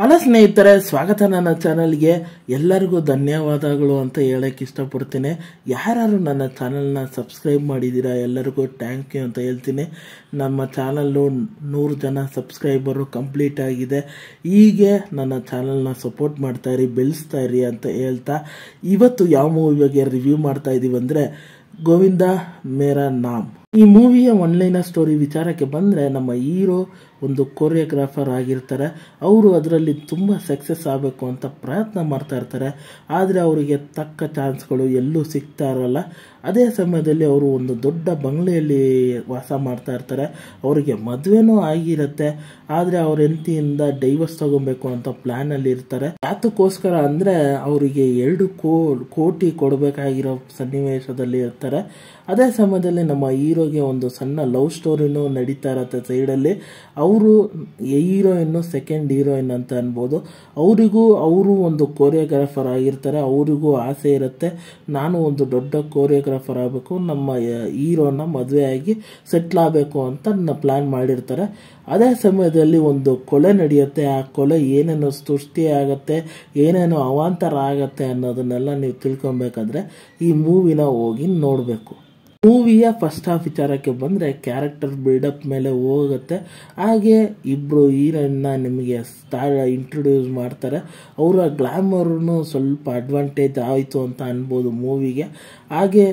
Hello ಸ್ನೇಹಿತರೆ, ಸ್ವಾಗತ ನನ್ನ ಚಾನಲ್ಗೆ. ಎಲ್ಲರಿಗೂ ಧನ್ಯವಾದಗಳು ಅಂತ ಹೇಳಕ್ಕೆ ಇಷ್ಟಪಡ್ತೀನಿ. ಯಾರು ನನ್ನ ಚಾನಲ್ನ ಸಬ್ಸ್ಕ್ರೈಬ್ ಮಾಡಿದ್ದೀರಾ, ಎಲ್ಲರಿಗೂ ಥ್ಯಾಂಕ್ ಯು ಅಂತ ಹೇಳ್ತೀನಿ. ನಮ್ಮ ಚಾನಲ್ಲು ನೂರು ಜನ ಸಬ್ಸ್ಕ್ರೈಬರು ಕಂಪ್ಲೀಟ್ ಆಗಿದೆ. ಹೀಗೆ ನನ್ನ ಚಾನಲ್ನ ಸಪೋರ್ಟ್ ಮಾಡ್ತಾ ಇರಿ, ಬೆಳೆಸ್ತಾ ಇರಿ ಅಂತ ಹೇಳ್ತಾ. ಇವತ್ತು ಯಾವ ಮೂವಿ ಬಗ್ಗೆ ರಿವ್ಯೂ ಮಾಡ್ತಾ ಇದೀವಿ ಅಂದರೆ, ಗೋವಿಂದ ಮೇರಾ ನಾಮ್. ಈ ಮೂವಿಯ ಒನ್ಲೈನ ಸ್ಟೋರಿ ವಿಚಾರಕ್ಕೆ ಬಂದರೆ, ನಮ್ಮ ಹೀರೋ ಒಂದು ಕೊರಿಯೋಗ್ರಾಫರ್ ಆಗಿರ್ತಾರೆ. ಅವರು ಅದರಲ್ಲಿ ತುಂಬ ಸಕ್ಸಸ್ ಆಗಬೇಕು ಅಂತ ಪ್ರಯತ್ನ ಮಾಡ್ತಾ ಇರ್ತಾರೆ. ಆದರೆ ಅವರಿಗೆ ತಕ್ಕ ಚಾನ್ಸ್ಗಳು ಎಲ್ಲೂ ಸಿಗ್ತಾ ಇರಲ್ಲ. ಅದೇ ಸಮಯದಲ್ಲಿ ಅವರು ಒಂದು ದೊಡ್ಡ ಬಂಗ್ಲೆಯಲ್ಲಿ ವಾಸ ಮಾಡ್ತಾ ಇರ್ತಾರೆ. ಅವರಿಗೆ ಮದುವೆನೂ ಆಗಿರುತ್ತೆ. ಆದರೆ ಅವ್ರ ಹೆಂಡತಿಯಿಂದ ಡೈವರ್ಸ್ ತಗೊಬೇಕು ಅಂತ ಪ್ಲ್ಯಾನಲ್ಲಿ ಇರ್ತಾರೆ. ಯಾತಕ್ಕೋಸ್ಕರ ಅಂದರೆ ಅವರಿಗೆ ಎರಡು ಕೋಟಿ ಕೊಡಬೇಕಾಗಿರೋ ಸನ್ನಿವೇಶದಲ್ಲಿ ಇರ್ತಾರೆ. ಅದೇ ಸಮಯದಲ್ಲಿ ನಮ್ಮ ಹೀರೋಗೆ ಒಂದು ಸಣ್ಣ ಲವ್ ಸ್ಟೋರಿನೂ ನಡೀತಾ ಇರತ್ತೆ ಸೈಡಲ್ಲಿ ಅವರು ಹೀರೋಯಿನ್ನು ಸೆಕೆಂಡ್ ಹೀರೋಯಿನ್ ಅಂತ ಅನ್ಬೋದು. ಅವರಿಗೂ ಅವರು ಒಂದು ಕೋರಿಯೋಗ್ರಾಫರ್ ಆಗಿರ್ತಾರೆ. ಅವರಿಗೂ ಆಸೆ ಇರುತ್ತೆ. ನಾನು ಒಂದು ದೊಡ್ಡ ಕೋರಿಯೋಗ್ರಾಫರ್ ಆಗಬೇಕು. ನಮ್ಮ ಹೀರೋನ ಮದುವೆ ಆಗಿ ಸೆಟ್ಲ್ ಆಗಬೇಕು ಅಂತ ಪ್ಲ್ಯಾನ್ ಮಾಡಿರ್ತಾರೆ. ಅದೇ ಸಮಯದಲ್ಲಿ ಒಂದು ಕೊಲೆ ನಡೆಯುತ್ತೆ. ಆ ಕೊಲೆ ಏನೇನು ಆಗುತ್ತೆ, ಏನೇನು ಅವಾಂತರ ಆಗತ್ತೆ ಅನ್ನೋದನ್ನೆಲ್ಲ ನೀವು ತಿಳ್ಕೊಬೇಕಾದ್ರೆ ಈ ಮೂವಿನ ಹೋಗಿ ನೋಡಬೇಕು. ಮೂವಿಯ ಫಸ್ಟ್ ಹಾಫ್ ವಿಚಾರಕ್ಕೆ ಬಂದರೆ ಕ್ಯಾರೆಕ್ಟರ್ ಬಿಲ್ಡಪ್ ಮೇಲೆ ಹೋಗುತ್ತೆ. ಹಾಗೆ ಇಬ್ಬರು ಹೀರೋಯಿನ್ನ ನಿಮಗೆ ಸ್ಟಾರ್ ಇಂಟ್ರೊಡ್ಯೂಸ್ ಮಾಡ್ತಾರೆ. ಅವರ ಗ್ಲಾಮರ್ನು ಸ್ವಲ್ಪ ಅಡ್ವಾಂಟೇಜ್ ಆಯಿತು ಅಂತ ಅನ್ಬೋದು ಮೂವಿಗೆ. ಹಾಗೆ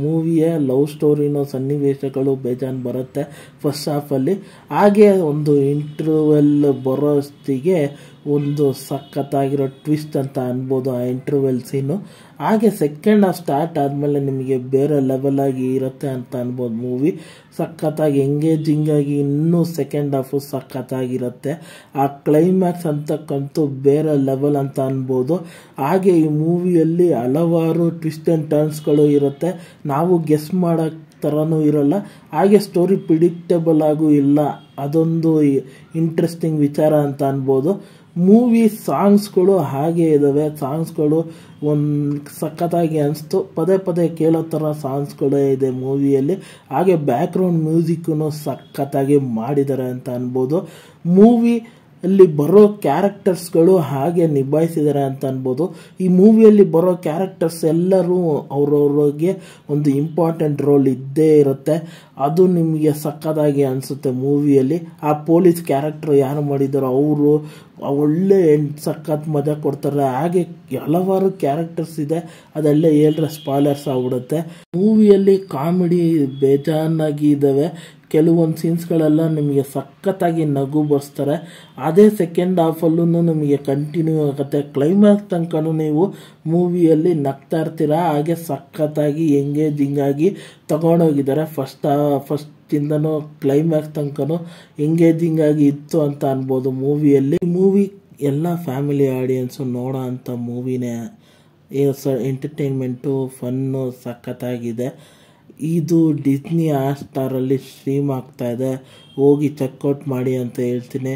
ಮೂವಿಯ ಲವ್ ಸ್ಟೋರಿನೋ ಸನ್ನಿವೇಶಗಳು ಬೇಜಾನ್ ಬರುತ್ತೆ ಫಸ್ಟ್ ಹಾಫಲ್ಲಿ ಹಾಗೆ ಒಂದು ಇಂಟರ್ವೆಲ್ ಬರೋಷ್ಟಿಗೆ ಒಂದು ಸಖತ್ತಾಗಿರೋ ಟ್ವಿಸ್ಟ್ ಅಂತ ಅನ್ಬೋದು ಆ ಇಂಟರ್ವೆಲ್ ಸೀನು ಹಾಗೆ ಸೆಕೆಂಡ್ ಹಾಫ್ ಸ್ಟಾರ್ಟ್ ಆದಮೇಲೆ ನಿಮಗೆ ಬೇರೆ ಲೆವೆಲಾಗಿ ಇರುತ್ತೆ ಅಂತ ಅನ್ಬೋದು ಮೂವಿ ಸಖತ್ತಾಗಿ ಎಂಗೇಜಿಂಗ್ ಆಗಿ ಇನ್ನೂ ಸೆಕೆಂಡ್ ಹಾಫು ಸಖತ್ತಾಗಿರುತ್ತೆ. ಆ ಕ್ಲೈಮ್ಯಾಕ್ಸ್ ಅಂತಕ್ಕಂತೂ ಬೇರೆ ಲೆವೆಲ್ ಅಂತ ಅನ್ಬೋದು. ಹಾಗೆ ಈ ಮೂವಿಯಲ್ಲಿ ಹಲವಾರು ಟ್ವಿಸ್ಟ್ ಆ್ಯಂಡ್ ಟರ್ನ್ಸ್ಗಳು ಇರುತ್ತೆ. ನಾವು ಗೆಸ್ ಮಾಡೋಕ್ಕೆ ಥರನೂ ಇರಲ್ಲ. ಹಾಗೆ ಸ್ಟೋರಿ ಪ್ರಿಡಿಕ್ಟೇಬಲ್ ಆಗೂ ಇಲ್ಲ. ಅದೊಂದು ಇಂಟ್ರೆಸ್ಟಿಂಗ್ ವಿಚಾರ ಅಂತ ಅನ್ಬೋದು. ಮೂವಿ ಸಾಂಗ್ಸ್ಗಳು ಹಾಗೆ ಇದ್ದಾವೆ ಸಾಂಗ್ಸ್ಗಳು ಒಂದು ಸಖತ್ತಾಗಿ ಅನಿಸ್ತು. ಪದೇ ಪದೇ ಕೇಳೋ ಥರ ಸಾಂಗ್ಸ್ಗಳೇ ಇದೆ ಮೂವಿಯಲ್ಲಿ. ಹಾಗೆ ಬ್ಯಾಕ್ಗ್ರೌಂಡ್ ಮ್ಯೂಸಿಕ್ಕೂ ಸಖತ್ತಾಗಿ ಮಾಡಿದ್ದಾರೆ ಅಂತ ಅನ್ಬೋದು. ಮೂವಿ ಅಲ್ಲಿ ಬರೋ ಕ್ಯಾರೆಕ್ಟರ್ಸ್ಗಳು ಹಾಗೆ ನಿಭಾಯಿಸಿದ್ದಾರೆ ಅಂತ ಅನ್ಬೋದು. ಈ ಮೂವಿಯಲ್ಲಿ ಬರೋ ಕ್ಯಾರೆಕ್ಟರ್ಸ್ ಎಲ್ಲರೂ ಅವ್ರವ್ರಿಗೆ ಒಂದು ಇಂಪಾರ್ಟೆಂಟ್ ರೋಲ್ ಇದ್ದೇ ಇರುತ್ತೆ. ಅದು ನಿಮಗೆ ಸಕ್ಕತ್ತಾಗಿ ಅನಿಸುತ್ತೆ ಮೂವಿಯಲ್ಲಿ. ಆ ಪೊಲೀಸ್ ಕ್ಯಾರೆಕ್ಟರ್ ಯಾರು ಮಾಡಿದಾರೋ ಅವರು ಒಳ್ಳೆ ಸಖತ್ ಮಜಾ ಕೊಡ್ತಾರೆ. ಹಾಗೆ ಹಲವಾರು ಕ್ಯಾರೆಕ್ಟರ್ಸ್ ಇದೆ. ಅದೆಲ್ಲ ಹೇಳ್ರೆ ಸ್ಪಾಲರ್ಸ್ ಆಗ್ಬಿಡುತ್ತೆ. ಮೂವಿಯಲ್ಲಿ ಕಾಮಿಡಿ ಬೇಜಾನಾಗಿ ಇದ್ದಾವೆ ಕೆಲವೊಂದು ಸೀನ್ಸ್ಗಳೆಲ್ಲ ನಿಮಗೆ ಸಖತ್ತಾಗಿ ನಗು ಬರ್ಸ್ತಾರೆ. ಅದೇ ಸೆಕೆಂಡ್ ಹಾಫಲ್ಲೂ ನಿಮಗೆ ಕಂಟಿನ್ಯೂ ಆಗುತ್ತೆ. ಕ್ಲೈಮ್ಯಾಕ್ಸ್ ತನಕನೂ ನೀವು ಮೂವಿಯಲ್ಲಿ ನಗ್ತಾ ಇರ್ತೀರ? ಹಾಗೆ ಸಖತ್ತಾಗಿ ಎಂಗೇಜಿಂಗ್ ಆಗಿ ತಗೊಂಡೋಗಿದ್ದಾರೆ. ಫಸ್ಟ್ ಫಸ್ಟ್ ಇಂದನೂ ಕ್ಲೈಮ್ಯಾಕ್ಸ್ ತನಕನೂ ಎಂಗೇಜಿಂಗ್ ಆಗಿ ಇತ್ತು ಅಂತ ಅನ್ಬೋದು ಮೂವಿಯಲ್ಲಿ ಮೂವಿ ಎಲ್ಲ ಫ್ಯಾಮಿಲಿ ಆಡಿಯನ್ಸು ನೋಡೋ ಅಂಥ ಮೂವಿನೇ ಎಂಟರ್ಟೈನ್ಮೆಂಟು ಫನ್ನು ಸಖತ್ತಾಗಿದೆ. ಇದು ಡಿಸ್ನಿ ಆಸ್ಟಾರಲ್ಲಿ ಸ್ಟ್ರೀಮ್ ಆಗ್ತಾ ಇದೆ. ಹೋಗಿ ಚೆಕ್ಔಟ್ ಮಾಡಿ ಅಂತ ಹೇಳ್ತೀನಿ.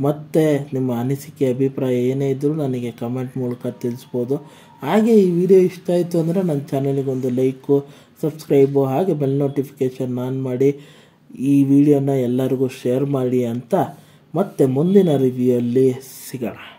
ಮತ್ತು ನಿಮ್ಮ ಅನಿಸಿಕೆ, ಅಭಿಪ್ರಾಯ ಏನೇ ಇದ್ದರೂ ನನಗೆ ಕಮೆಂಟ್ ಮೂಲಕ ತಿಳಿಸ್ಬೋದು. ಹಾಗೆ ಈ ವಿಡಿಯೋ ಇಷ್ಟ ಆಯಿತು ಅಂದರೆ ನನ್ನ ಚಾನಲಿಗೆ ಒಂದು ಲೈಕು, ಸಬ್ಸ್ಕ್ರೈಬು ಹಾಗೆ ಬೆಲ್ ನೋಟಿಫಿಕೇಷನ್ ಆನ್ ಮಾಡಿ. ಈ ವಿಡಿಯೋನ ಎಲ್ಲರಿಗೂ ಶೇರ್ ಮಾಡಿ ಅಂತ ಮತ್ತೆ ಮುಂದಿನ ರಿವ್ಯೂಯಲ್ಲಿ ಸಿಗೋಣ.